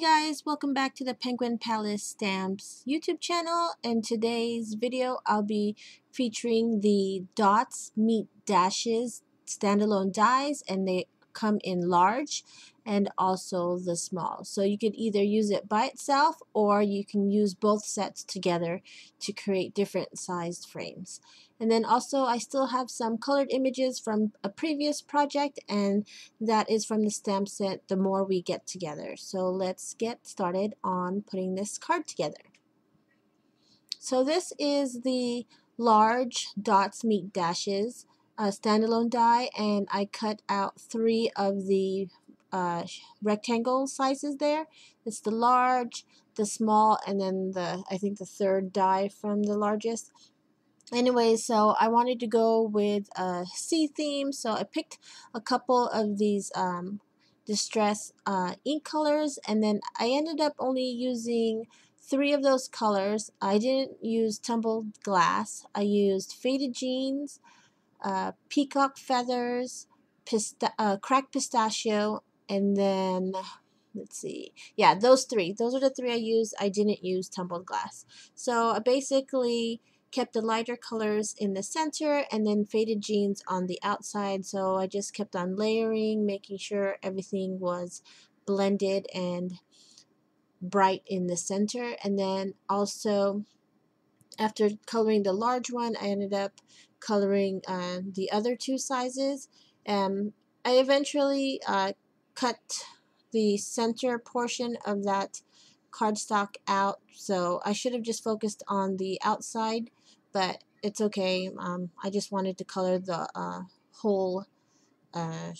Hi guys, welcome back to the Penguin Palace Stamps YouTube channel. In today's video, I'll be featuring the dots meet dashes standalone dies and they come in large and also the small. So you could either use it by itself or you can use both sets together to create different sized frames. And then also I still have some colored images from a previous project and that is from the stamp set The More We Get Together. So let's get started on putting this card together. So this is the large dots meet dashes standalone die and I cut out three of the uh, rectangle sizes there. It's the large, the small, and then the I think the third die from the largest. Anyway, so I wanted to go with a sea theme, so I picked a couple of these um, distress uh, ink colors, and then I ended up only using three of those colors. I didn't use tumbled glass. I used faded jeans, uh, peacock feathers, pista uh, cracked pistachio, and then let's see yeah those three those are the three I used I didn't use tumbled glass so I basically kept the lighter colors in the center and then faded jeans on the outside. So I just kept on layering making sure everything was blended and bright in the center. And then also after coloring the large one I ended up coloring uh, the other two sizes. Um, I eventually uh, cut the center portion of that cardstock out so I should have just focused on the outside but it's okay. Um, I just wanted to color the uh, whole uh,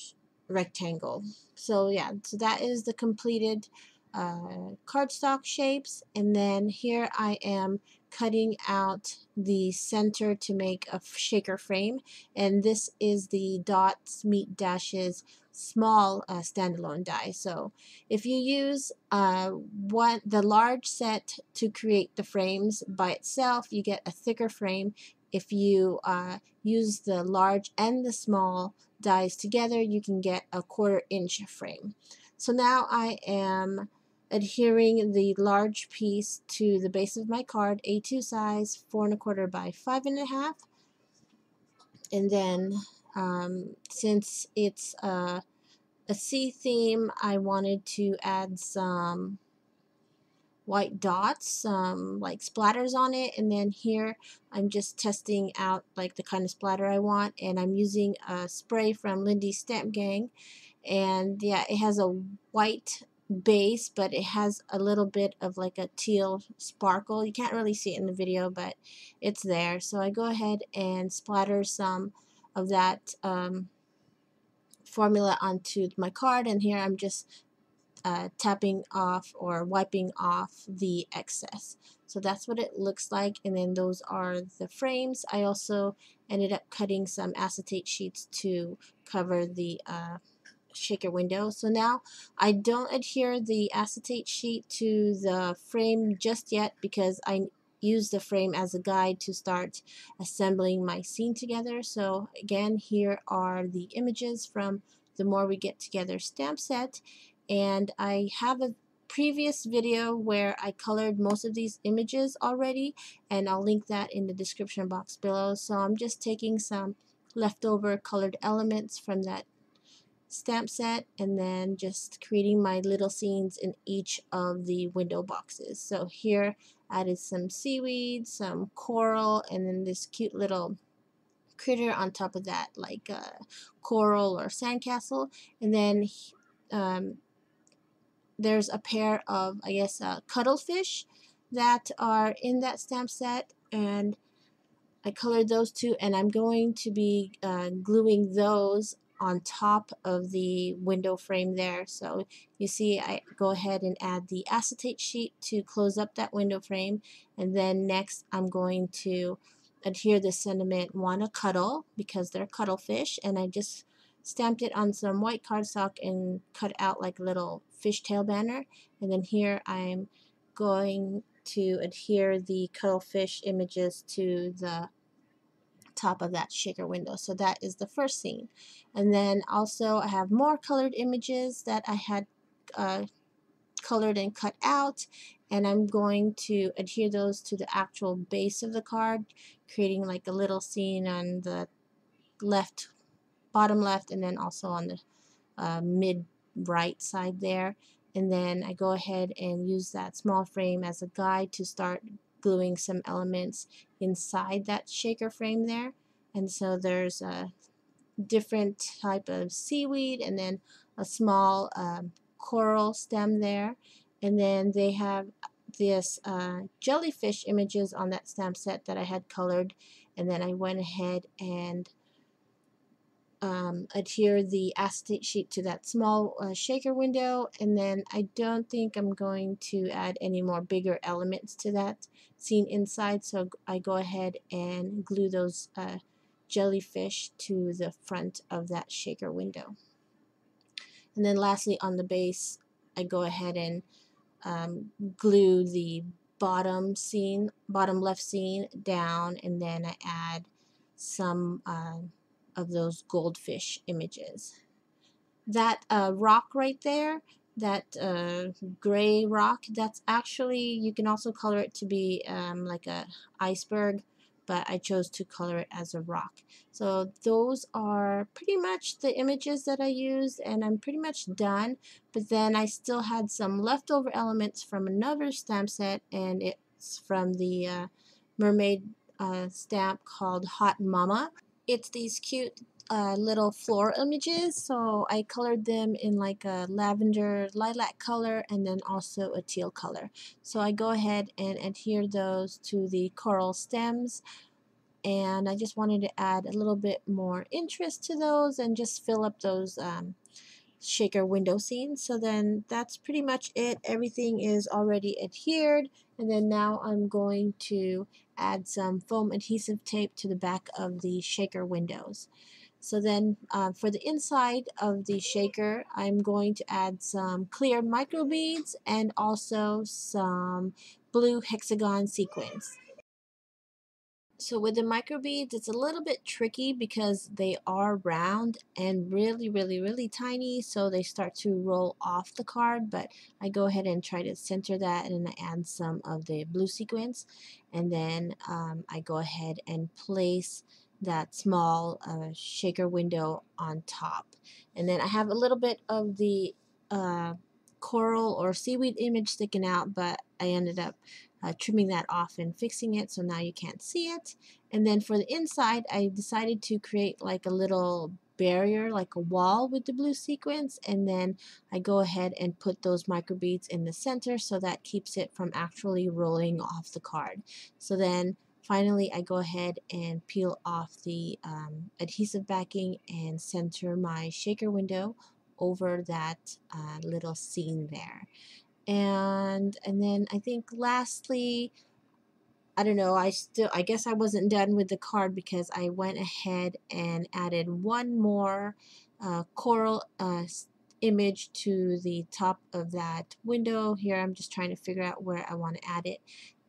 rectangle. So yeah so that is the completed uh, cardstock shapes and then here I am cutting out the center to make a shaker frame and this is the dots meet dashes small uh, standalone die. So if you use uh, one the large set to create the frames by itself you get a thicker frame. If you uh, use the large and the small dies together you can get a quarter inch frame. So now I am adhering the large piece to the base of my card, A2 size, four and a quarter by five and a half. And then um, since it's a, a sea theme, I wanted to add some white dots, some like splatters on it. And then here I'm just testing out like the kind of splatter I want. And I'm using a spray from Lindy's Stamp Gang. And yeah, it has a white base but it has a little bit of like a teal sparkle. You can't really see it in the video but it's there. So I go ahead and splatter some of that um, formula onto my card and here I'm just uh, tapping off or wiping off the excess. So that's what it looks like and then those are the frames. I also ended up cutting some acetate sheets to cover the uh, shaker window. So now I don't adhere the acetate sheet to the frame just yet because I use the frame as a guide to start assembling my scene together. So again, here are the images from the More We Get Together stamp set. And I have a previous video where I colored most of these images already and I'll link that in the description box below. So I'm just taking some leftover colored elements from that stamp set and then just creating my little scenes in each of the window boxes. So here added some seaweed, some coral, and then this cute little critter on top of that like a coral or sandcastle. And then um, there's a pair of, I guess, uh, cuttlefish that are in that stamp set and I colored those two and I'm going to be uh, gluing those on top of the window frame there. So you see I go ahead and add the acetate sheet to close up that window frame. And then next I'm going to adhere the sentiment wanna cuttle because they're cuttlefish and I just stamped it on some white cardstock and cut out like a little fishtail banner. And then here I'm going to adhere the cuttlefish images to the top of that shaker window. So that is the first scene. And then also I have more colored images that I had uh, colored and cut out and I'm going to adhere those to the actual base of the card creating like a little scene on the left bottom left and then also on the uh, mid right side there and then I go ahead and use that small frame as a guide to start gluing some elements inside that shaker frame there. And so there's a different type of seaweed and then a small um, coral stem there. And then they have this uh, jellyfish images on that stamp set that I had colored. And then I went ahead and um, adhere the acetate sheet to that small uh, shaker window and then I don't think I'm going to add any more bigger elements to that scene inside so I go ahead and glue those uh, jellyfish to the front of that shaker window. And then lastly on the base I go ahead and um, glue the bottom scene, bottom left scene down and then I add some uh, of those goldfish images. That uh, rock right there, that uh, gray rock, that's actually, you can also color it to be um, like a iceberg but I chose to color it as a rock. So those are pretty much the images that I used and I'm pretty much done. But then I still had some leftover elements from another stamp set and it's from the uh, mermaid uh, stamp called Hot Mama. It's these cute uh, little floor images so I colored them in like a lavender lilac color and then also a teal color. So I go ahead and adhere those to the coral stems and I just wanted to add a little bit more interest to those and just fill up those um, shaker window scenes so then that's pretty much it. Everything is already adhered and then now I'm going to add some foam adhesive tape to the back of the shaker windows so then uh, for the inside of the shaker, I'm going to add some clear micro beads and also some blue hexagon sequins. So with the microbeads, it's a little bit tricky because they are round and really, really, really tiny. So they start to roll off the card, but I go ahead and try to center that and add some of the blue sequins. And then um, I go ahead and place that small uh, shaker window on top. And then I have a little bit of the uh, coral or seaweed image sticking out, but I ended up uh, trimming that off and fixing it so now you can't see it. And then for the inside, I decided to create like a little barrier, like a wall with the blue sequins, and then I go ahead and put those micro beads in the center so that keeps it from actually rolling off the card. So then Finally, I go ahead and peel off the um, adhesive backing and center my shaker window over that uh, little scene there. And, and then I think lastly, I don't know, I still, I guess I wasn't done with the card because I went ahead and added one more uh, coral uh, image to the top of that window. Here I'm just trying to figure out where I want to add it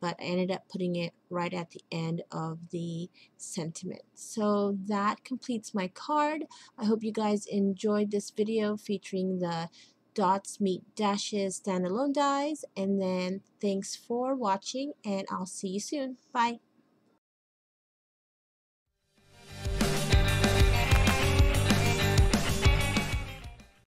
but I ended up putting it right at the end of the sentiment. So that completes my card. I hope you guys enjoyed this video featuring the dots meet dashes standalone dies and then thanks for watching and I'll see you soon. Bye.